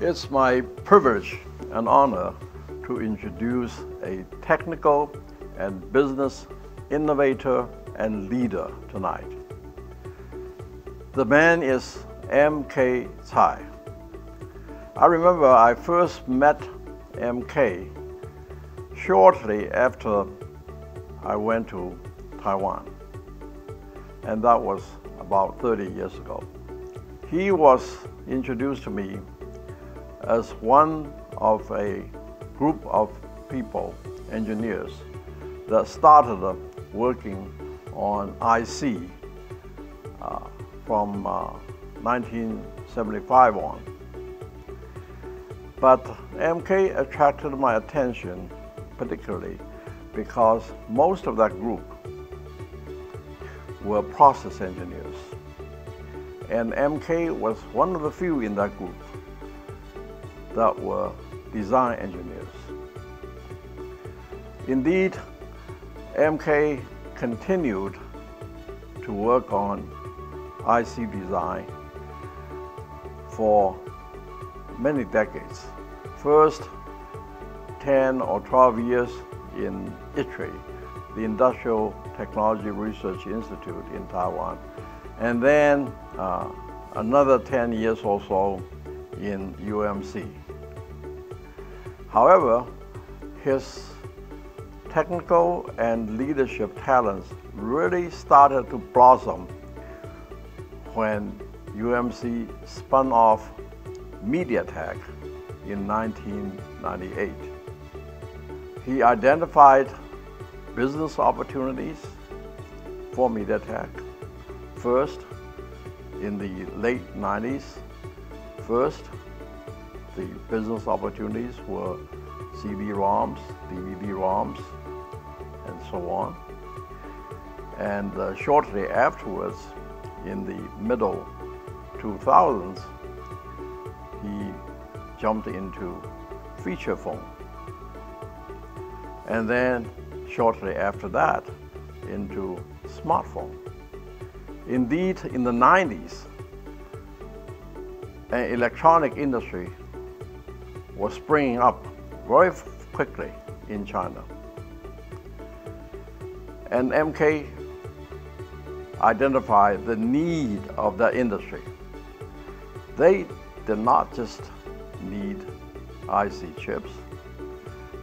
It's my privilege and honor to introduce a technical and business innovator and leader tonight. The man is M.K. Tsai. I remember I first met M.K. shortly after I went to Taiwan, and that was about 30 years ago. He was introduced to me as one of a group of people, engineers, that started working on IC uh, from uh, 1975 on. But MK attracted my attention particularly because most of that group were process engineers. And MK was one of the few in that group that were design engineers. Indeed, MK continued to work on IC design for many decades. First, 10 or 12 years in ITRI, the Industrial Technology Research Institute in Taiwan, and then uh, another 10 years or so in UMC. However, his technical and leadership talents really started to blossom when UMC spun off MediaTek in 1998. He identified business opportunities for MediaTek. First, in the late 90s, first, the business opportunities were CD-ROMs, DVD-ROMs, and so on. And uh, shortly afterwards, in the middle 2000s, he jumped into feature phone. And then shortly after that, into smartphone. Indeed, in the 90s, an electronic industry was springing up very quickly in China. And MK identified the need of that industry. They did not just need IC chips,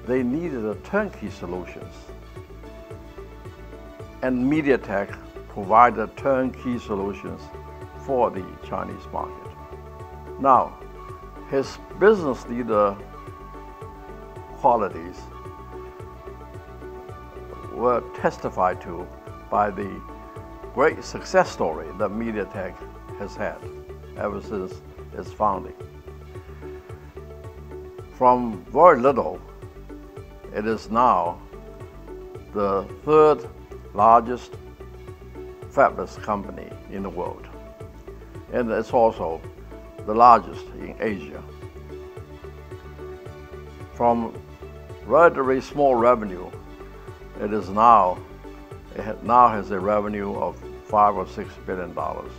they needed a turnkey solutions. And MediaTek provided turnkey solutions for the Chinese market. Now, his business leader qualities were testified to by the great success story that MediaTek has had ever since its founding. From very little, it is now the third largest fabless company in the world. And it's also the largest in Asia. From relatively small revenue, it is now, it now has a revenue of five or six billion dollars.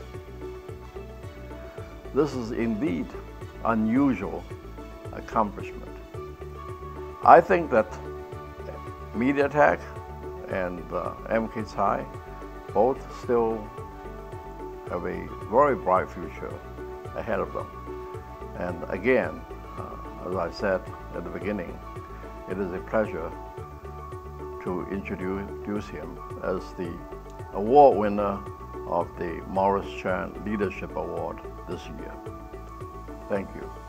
This is indeed unusual accomplishment. I think that MediaTek and uh, MK Tsai both still have a very bright future ahead of them. And again, uh, as I said at the beginning, it is a pleasure to introduce him as the award winner of the Morris Chang Leadership Award this year. Thank you.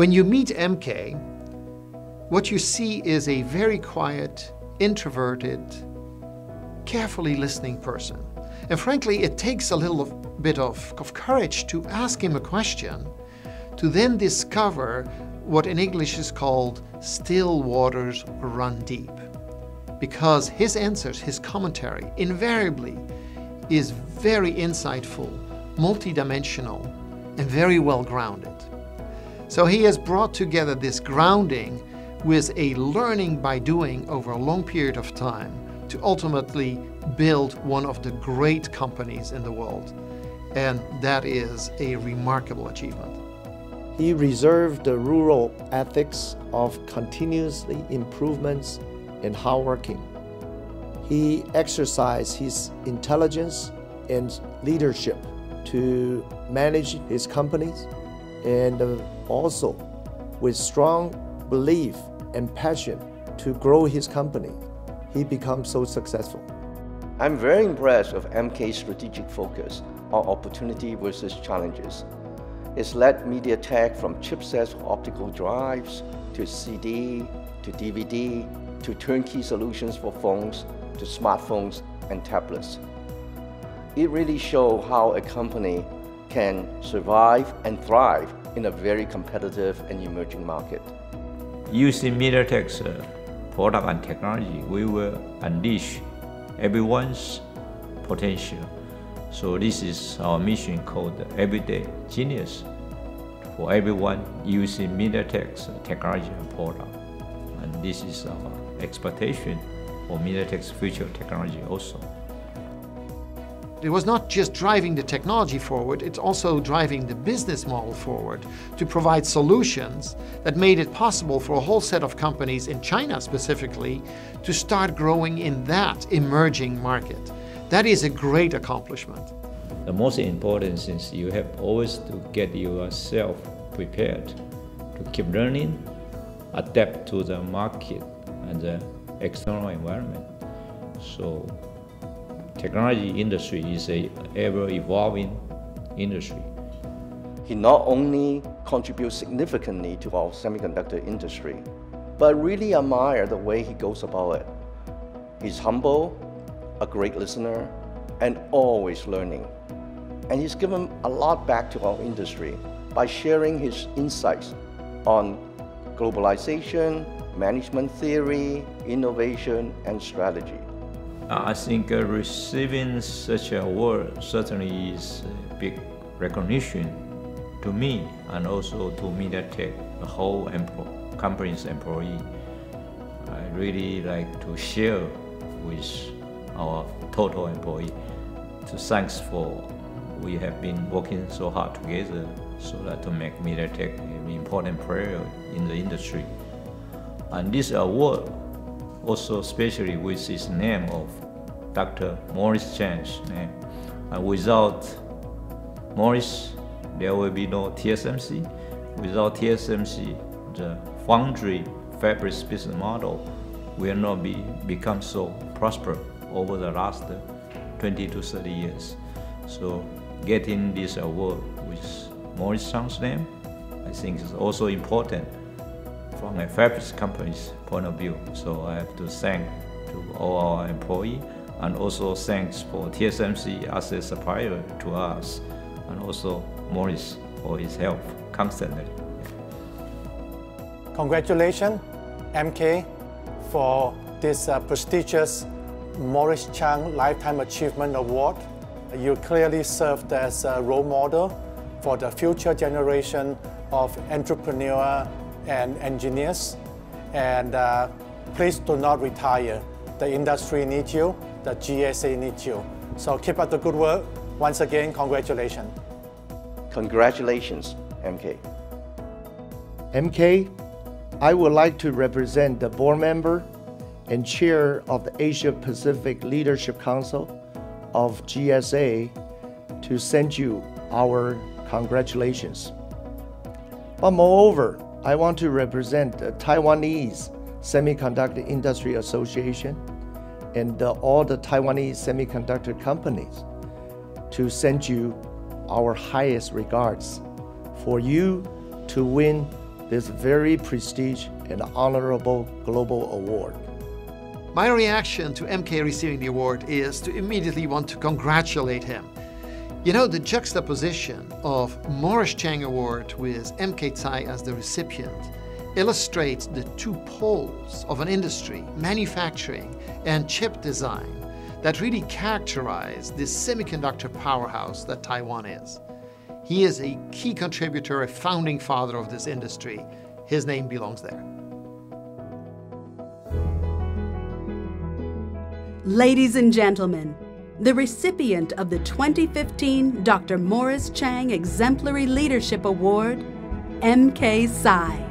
When you meet MK, what you see is a very quiet, introverted, carefully listening person. And frankly, it takes a little bit of, of courage to ask him a question, to then discover what in English is called still waters run deep. Because his answers, his commentary, invariably is very insightful, multidimensional, and very well grounded. So he has brought together this grounding with a learning by doing over a long period of time to ultimately build one of the great companies in the world. And that is a remarkable achievement. He reserved the rural ethics of continuously improvements and hard working. He exercised his intelligence and leadership to manage his companies and also with strong belief and passion to grow his company, he becomes so successful. I'm very impressed with MK's strategic focus on opportunity versus challenges. It's led MediaTek from chipsets for optical drives to CD to DVD to turnkey solutions for phones to smartphones and tablets. It really shows how a company can survive and thrive in a very competitive and emerging market. Using MediaTek's product and technology, we will unleash everyone's potential. So this is our mission called Everyday Genius for everyone using MediaTek's technology and product. And this is our expectation for MediaTek's future technology also. It was not just driving the technology forward, it's also driving the business model forward to provide solutions that made it possible for a whole set of companies in China specifically to start growing in that emerging market. That is a great accomplishment. The most important is you have always to get yourself prepared to keep learning, adapt to the market and the external environment. So technology industry is a ever-evolving industry. He not only contributes significantly to our semiconductor industry, but really admire the way he goes about it. He's humble, a great listener, and always learning. And he's given a lot back to our industry by sharing his insights on globalization, management theory, innovation, and strategy. I think uh, receiving such a award certainly is a big recognition to me and also to MediaTek, the whole company's employee. I really like to share with our total employee to thanks for we have been working so hard together so that to make MediaTek an important player in the industry. And this award also especially with his name of Dr. Morris Chang's name. And eh? uh, without Morris, there will be no TSMC. Without TSMC, the foundry fabless business model will not be become so prosperous over the last 20 to 30 years. So getting this award with Morris Chang's name, I think is also important from a fabless company's point of view. So I have to thank to all our employees and also thanks for TSMC as a supplier to us and also Morris for his help constantly. Congratulations, MK, for this uh, prestigious Morris Chang Lifetime Achievement Award. You clearly served as a role model for the future generation of entrepreneurs and engineers. And uh, please do not retire. The industry needs you, the GSA needs you. So keep up the good work. Once again, congratulations. Congratulations, MK. MK, I would like to represent the board member and chair of the Asia Pacific Leadership Council of GSA to send you our congratulations. But moreover, I want to represent the Taiwanese Semiconductor Industry Association and all the Taiwanese semiconductor companies to send you our highest regards for you to win this very prestigious and honorable global award. My reaction to MK receiving the award is to immediately want to congratulate him. You know, the juxtaposition of Morris Chang Award with MK Tsai as the recipient illustrates the two poles of an industry, manufacturing and chip design, that really characterize this semiconductor powerhouse that Taiwan is. He is a key contributor, a founding father of this industry. His name belongs there. Ladies and gentlemen, the recipient of the 2015 Dr. Morris Chang Exemplary Leadership Award, M.K. Tsai.